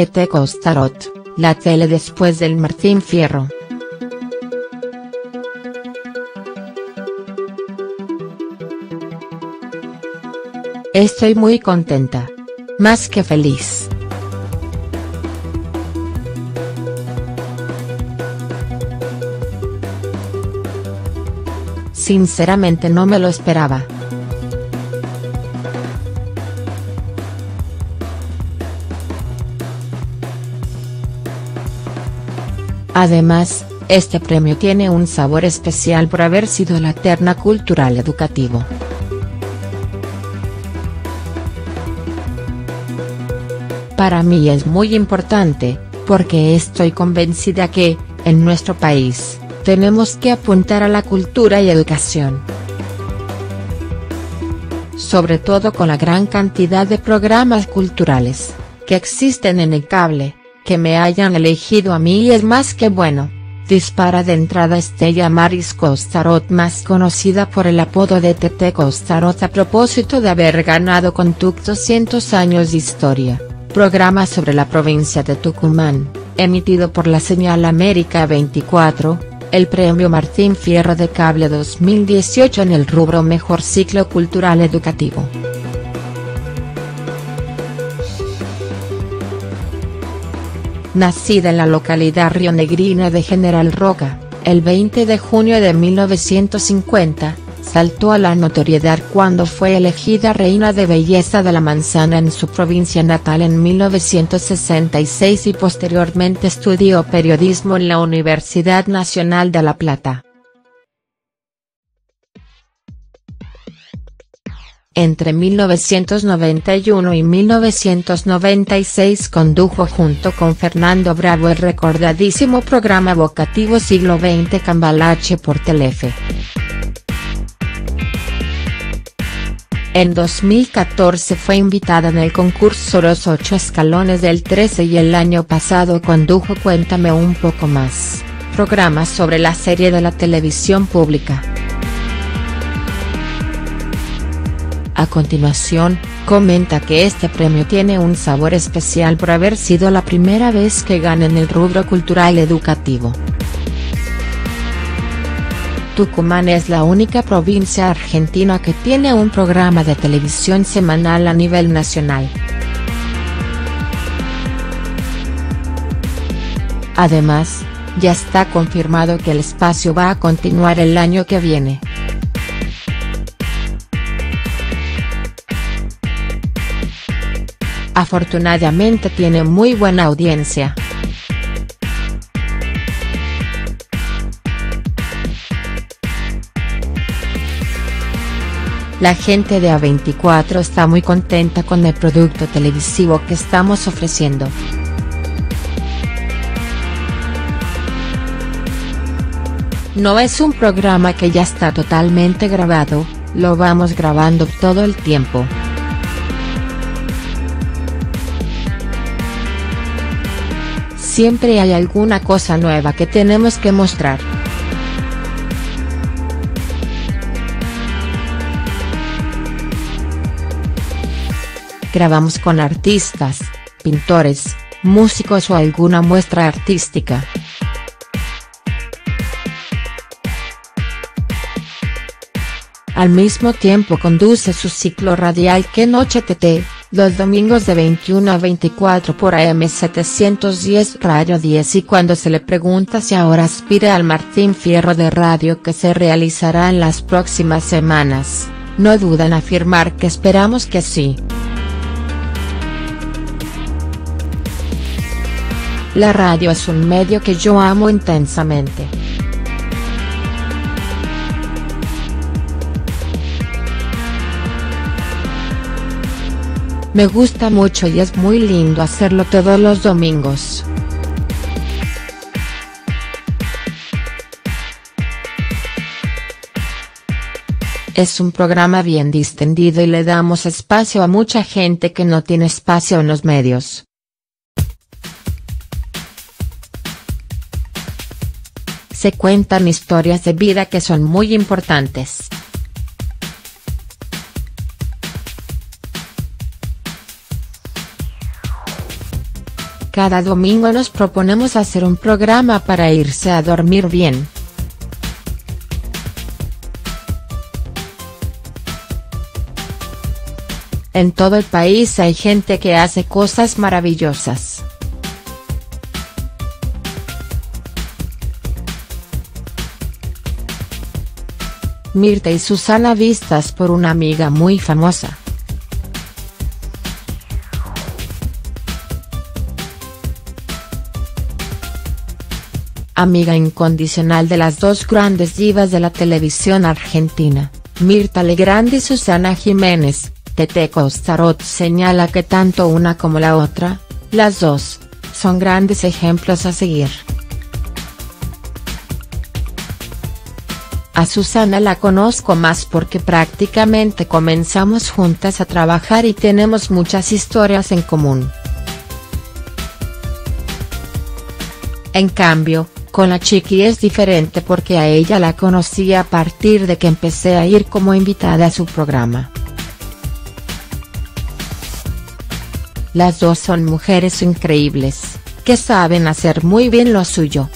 Tete Costarot, la tele después del Martín Fierro. Estoy muy contenta. Más que feliz. Sinceramente no me lo esperaba. Además, este premio tiene un sabor especial por haber sido la terna cultural educativo. Para mí es muy importante, porque estoy convencida que, en nuestro país, tenemos que apuntar a la cultura y educación. Sobre todo con la gran cantidad de programas culturales, que existen en el cable, que me hayan elegido a mí es más que bueno. Dispara de entrada Estella Maris Costarot más conocida por el apodo de Tete Costarot a propósito de haber ganado con TUC 200 años de historia, programa sobre la provincia de Tucumán, emitido por la señal América 24, el premio Martín Fierro de Cable 2018 en el rubro Mejor Ciclo Cultural Educativo. Nacida en la localidad rionegrina de General Roca, el 20 de junio de 1950, saltó a la notoriedad cuando fue elegida reina de belleza de la manzana en su provincia natal en 1966 y posteriormente estudió periodismo en la Universidad Nacional de La Plata. Entre 1991 y 1996 condujo junto con Fernando Bravo el recordadísimo programa vocativo Siglo XX Cambalache por Telefe. En 2014 fue invitada en el concurso Los Ocho Escalones del 13 y el año pasado condujo Cuéntame un poco más, programa sobre la serie de la televisión pública. A continuación, comenta que este premio tiene un sabor especial por haber sido la primera vez que gana en el rubro cultural educativo. Tucumán es la única provincia argentina que tiene un programa de televisión semanal a nivel nacional. Además, ya está confirmado que el espacio va a continuar el año que viene. Afortunadamente tiene muy buena audiencia. La gente de A24 está muy contenta con el producto televisivo que estamos ofreciendo. No es un programa que ya está totalmente grabado, lo vamos grabando todo el tiempo. Siempre hay alguna cosa nueva que tenemos que mostrar. Grabamos con artistas, pintores, músicos o alguna muestra artística. Al mismo tiempo conduce su ciclo radial Que Noche TT, los domingos de 21 a 24 por AM 710 Radio 10 y cuando se le pregunta si ahora aspira al Martín Fierro de Radio que se realizará en las próximas semanas, no duda en afirmar que esperamos que sí. La radio es un medio que yo amo intensamente. Me gusta mucho y es muy lindo hacerlo todos los domingos. Es un programa bien distendido y le damos espacio a mucha gente que no tiene espacio en los medios. Se cuentan historias de vida que son muy importantes. Cada domingo nos proponemos hacer un programa para irse a dormir bien. En todo el país hay gente que hace cosas maravillosas. Mirta y Susana vistas por una amiga muy famosa. Amiga incondicional de las dos grandes divas de la televisión argentina, Mirta Legrand y Susana Jiménez, Tete Costarot señala que tanto una como la otra, las dos, son grandes ejemplos a seguir. A Susana la conozco más porque prácticamente comenzamos juntas a trabajar y tenemos muchas historias en común. En cambio, con la chiqui es diferente porque a ella la conocí a partir de que empecé a ir como invitada a su programa. Las dos son mujeres increíbles, que saben hacer muy bien lo suyo.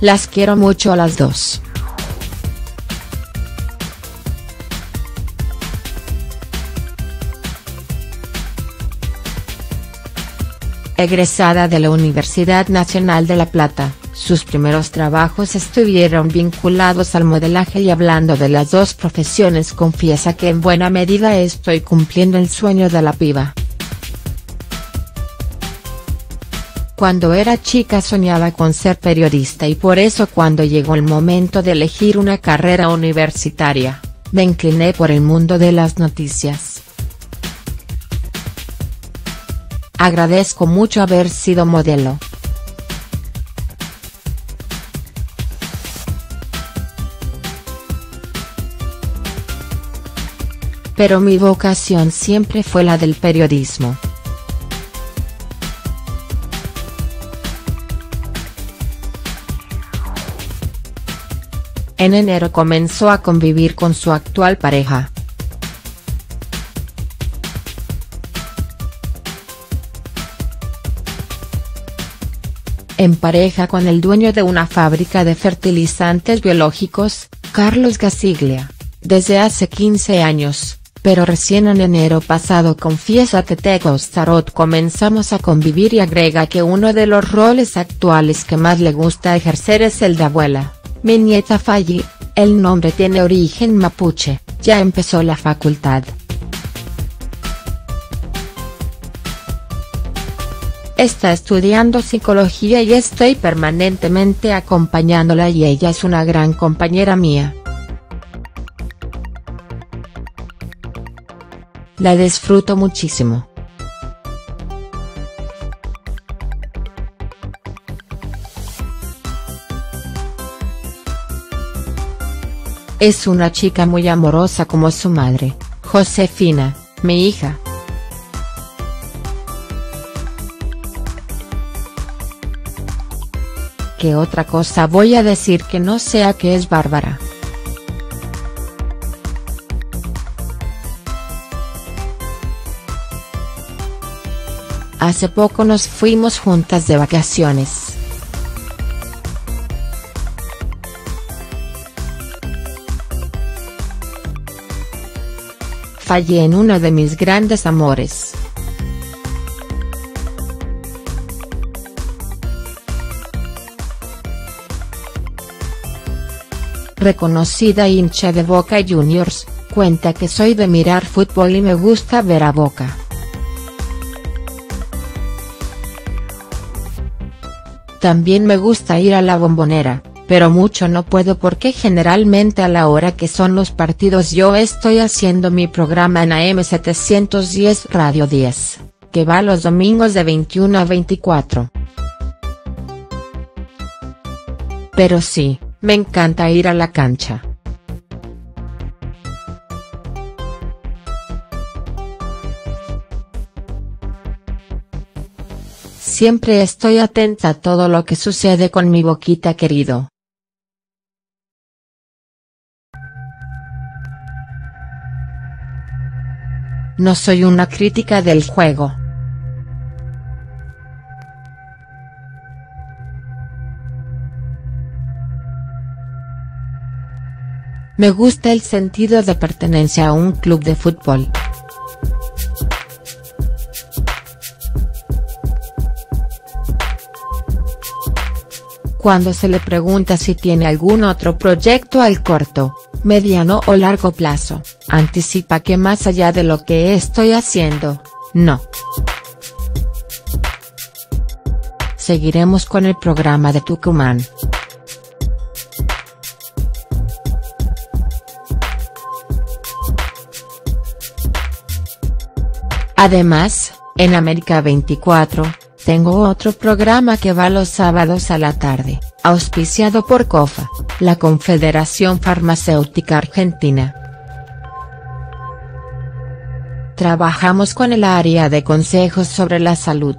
Las quiero mucho a las dos. Egresada de la Universidad Nacional de La Plata, sus primeros trabajos estuvieron vinculados al modelaje y hablando de las dos profesiones confiesa que en buena medida estoy cumpliendo el sueño de la piba. Cuando era chica soñaba con ser periodista y por eso cuando llegó el momento de elegir una carrera universitaria, me incliné por el mundo de las noticias. Agradezco mucho haber sido modelo. Pero mi vocación siempre fue la del periodismo. En enero comenzó a convivir con su actual pareja. En pareja con el dueño de una fábrica de fertilizantes biológicos, Carlos Gasiglia, desde hace 15 años, pero recién en enero pasado confiesa Tete Starot comenzamos a convivir y agrega que uno de los roles actuales que más le gusta ejercer es el de abuela. Mi nieta Falli, el nombre tiene origen mapuche, ya empezó la facultad. Está estudiando psicología y estoy permanentemente acompañándola y ella es una gran compañera mía. La disfruto muchísimo. Es una chica muy amorosa como su madre, Josefina, mi hija. ¿Qué otra cosa voy a decir que no sea que es bárbara? Hace poco nos fuimos juntas de vacaciones. fallé en uno de mis grandes amores. Reconocida hincha de Boca Juniors, cuenta que soy de mirar fútbol y me gusta ver a Boca. También me gusta ir a la bombonera pero mucho no puedo porque generalmente a la hora que son los partidos yo estoy haciendo mi programa en AM710 Radio 10, que va los domingos de 21 a 24. Pero sí, me encanta ir a la cancha. Siempre estoy atenta a todo lo que sucede con mi boquita querido. no soy una crítica del juego. Me gusta el sentido de pertenencia a un club de fútbol. Cuando se le pregunta si tiene algún otro proyecto al corto, mediano o largo plazo, anticipa que más allá de lo que estoy haciendo, no. Seguiremos con el programa de Tucumán. Además, en América 24, tengo otro programa que va los sábados a la tarde, auspiciado por COFA, la Confederación Farmacéutica Argentina. Trabajamos con el área de consejos sobre la salud.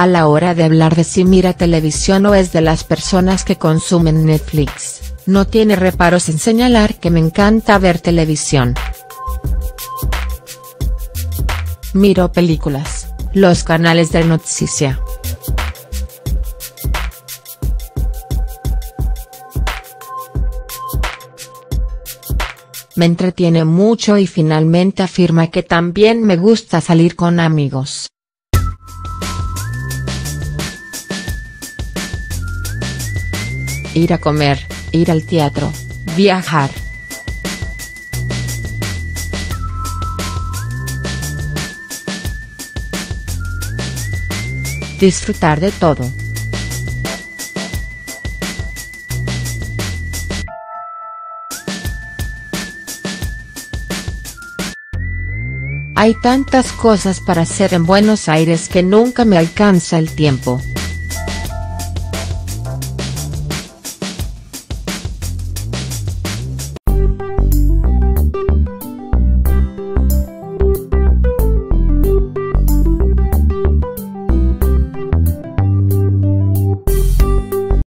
A la hora de hablar de si mira televisión o es de las personas que consumen Netflix, no tiene reparos en señalar que me encanta ver televisión. Miro películas, los canales de noticia. Me entretiene mucho y finalmente afirma que también me gusta salir con amigos. Ir a comer, ir al teatro, viajar. Disfrutar de todo. Hay tantas cosas para hacer en Buenos Aires que nunca me alcanza el tiempo.